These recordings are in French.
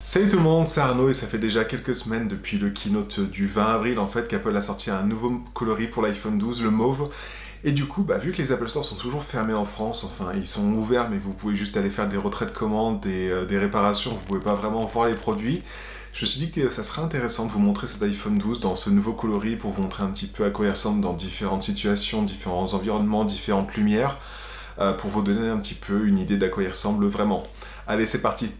Salut tout le monde, c'est Arnaud et ça fait déjà quelques semaines depuis le keynote du 20 avril en fait qu'Apple a sorti un nouveau coloris pour l'iPhone 12, le mauve. Et du coup, bah, vu que les Apple Store sont toujours fermés en France, enfin ils sont ouverts mais vous pouvez juste aller faire des retraits de commandes, des, euh, des réparations, vous pouvez pas vraiment voir les produits. Je me suis dit que ça serait intéressant de vous montrer cet iPhone 12 dans ce nouveau coloris pour vous montrer un petit peu à quoi il ressemble dans différentes situations, différents environnements, différentes lumières, euh, pour vous donner un petit peu une idée d'à quoi il ressemble vraiment. Allez, c'est parti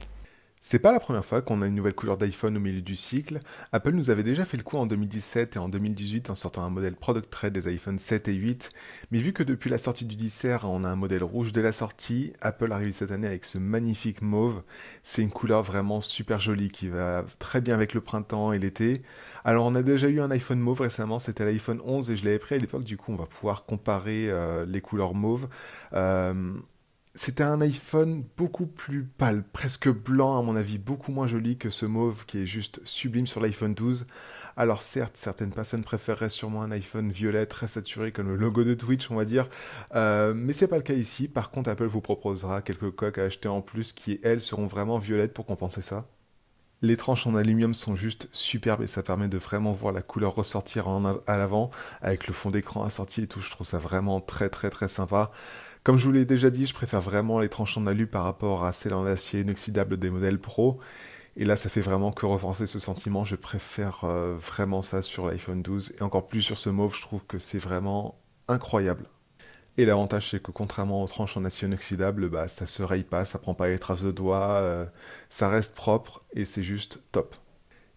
c'est pas la première fois qu'on a une nouvelle couleur d'iPhone au milieu du cycle. Apple nous avait déjà fait le coup en 2017 et en 2018 en sortant un modèle Product Trade des iPhone 7 et 8. Mais vu que depuis la sortie du 10 on a un modèle rouge dès la sortie, Apple arrive cette année avec ce magnifique mauve. C'est une couleur vraiment super jolie qui va très bien avec le printemps et l'été. Alors on a déjà eu un iPhone mauve récemment, c'était l'iPhone 11 et je l'avais pris à l'époque. Du coup, on va pouvoir comparer euh, les couleurs mauves. Euh, c'était un iPhone beaucoup plus pâle, presque blanc à mon avis, beaucoup moins joli que ce mauve qui est juste sublime sur l'iPhone 12. Alors certes, certaines personnes préféreraient sûrement un iPhone violet très saturé comme le logo de Twitch, on va dire, euh, mais c'est pas le cas ici. Par contre, Apple vous proposera quelques coques à acheter en plus qui, elles, seront vraiment violettes pour compenser ça. Les tranches en aluminium sont juste superbes et ça permet de vraiment voir la couleur ressortir à l'avant avec le fond d'écran assorti et tout. Je trouve ça vraiment très très très sympa. Comme je vous l'ai déjà dit, je préfère vraiment les tranches en alu par rapport à celles en acier inoxydable des modèles Pro. Et là, ça fait vraiment que renforcer ce sentiment. Je préfère euh, vraiment ça sur l'iPhone 12 et encore plus sur ce mauve. Je trouve que c'est vraiment incroyable. Et l'avantage, c'est que contrairement aux tranches en acier inoxydable, bah, ça se raye pas, ça prend pas les traces de doigts, euh, ça reste propre et c'est juste top.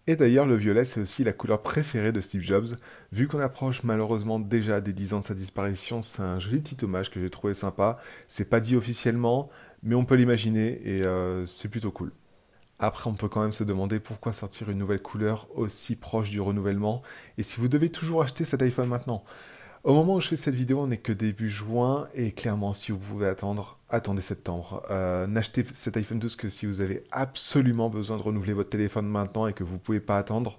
Et d'ailleurs, le violet, c'est aussi la couleur préférée de Steve Jobs. Vu qu'on approche malheureusement déjà des 10 ans de sa disparition, c'est un joli petit hommage que j'ai trouvé sympa. C'est pas dit officiellement, mais on peut l'imaginer et euh, c'est plutôt cool. Après, on peut quand même se demander pourquoi sortir une nouvelle couleur aussi proche du renouvellement et si vous devez toujours acheter cet iPhone maintenant? Au moment où je fais cette vidéo, on n'est que début juin, et clairement, si vous pouvez attendre, attendez septembre. Euh, n'achetez cet iPhone 12 que si vous avez absolument besoin de renouveler votre téléphone maintenant et que vous ne pouvez pas attendre.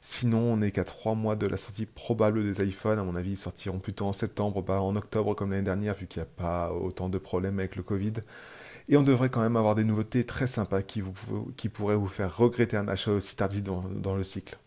Sinon, on n'est qu'à 3 mois de la sortie probable des iPhones. À mon avis, ils sortiront plutôt en septembre, pas en octobre comme l'année dernière, vu qu'il n'y a pas autant de problèmes avec le Covid. Et on devrait quand même avoir des nouveautés très sympas qui, pourraient vous faire regretter un achat aussi tardif dans le cycle.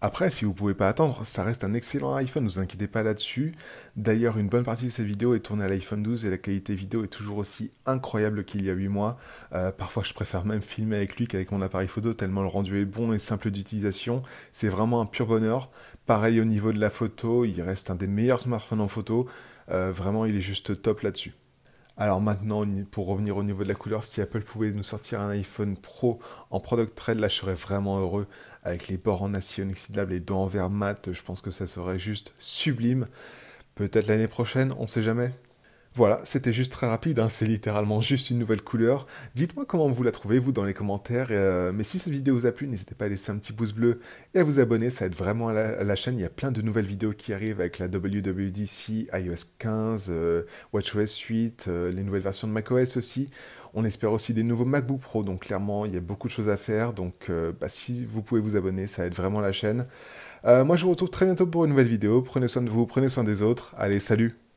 Après, si vous pouvez pas attendre, ça reste un excellent iPhone, ne vous inquiétez pas là-dessus. D'ailleurs, une bonne partie de cette vidéo est tournée à l'iPhone 12 et la qualité vidéo est toujours aussi incroyable qu'il y a 8 mois. Euh, parfois, je préfère même filmer avec lui qu'avec mon appareil photo, tellement le rendu est bon et simple d'utilisation. C'est vraiment un pur bonheur. Pareil au niveau de la photo, il reste un des meilleurs smartphones en photo. Euh, vraiment, il est juste top là-dessus. Alors maintenant, pour revenir au niveau de la couleur, si Apple pouvait nous sortir un iPhone Pro en Product Trade, là je serais vraiment heureux. Avec les bords en acier inoxydable et dents en verre mat, je pense que ça serait juste sublime. Peut-être l'année prochaine, on sait jamais. Voilà, c'était juste très rapide, hein. c'est littéralement juste une nouvelle couleur. Dites-moi comment vous la trouvez, vous, dans les commentaires. Euh, mais si cette vidéo vous a plu, n'hésitez pas à laisser un petit pouce bleu et à vous abonner, ça aide vraiment à la, chaîne. Il y a plein de nouvelles vidéos qui arrivent avec la WWDC, iOS 15, euh, WatchOS 8, euh, les nouvelles versions de macOS aussi. On espère aussi des nouveaux MacBook Pro, donc clairement, il y a beaucoup de choses à faire. Donc bah, si vous pouvez vous abonner, ça aide vraiment la chaîne. moi, je vous retrouve très bientôt pour une nouvelle vidéo. Prenez soin de vous, prenez soin des autres. Allez, salut